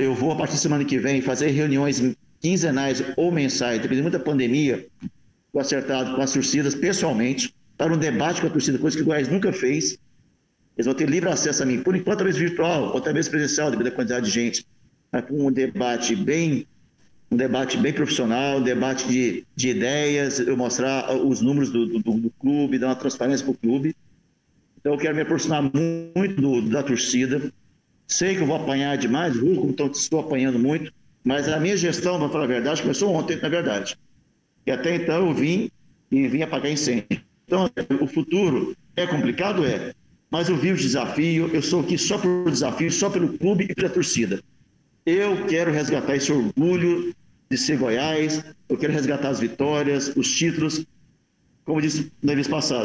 eu vou, a partir da semana que vem, fazer reuniões quinzenais ou mensais, dependendo da pandemia, com acertado com as torcidas pessoalmente, para um debate com a torcida, coisa que o Goiás nunca fez. Eles vão ter livre acesso a mim, por enquanto, talvez virtual, ou talvez presencial, devido à quantidade de gente. Um debate bem um debate bem profissional, um debate de, de ideias, eu mostrar os números do, do, do clube, dar uma transparência para o clube. Então, eu quero me aproximar muito do, da torcida. Sei que eu vou apanhar demais, como então, estou apanhando muito, mas a minha gestão, para falar a verdade, começou ontem, na verdade. E até então eu vim e vim apagar incêndio. Então, o futuro é complicado? É. Mas eu vi o desafio, eu sou aqui só por desafio, só pelo clube e pela torcida. Eu quero resgatar esse orgulho de ser Goiás, eu quero resgatar as vitórias, os títulos, como disse na vez passada.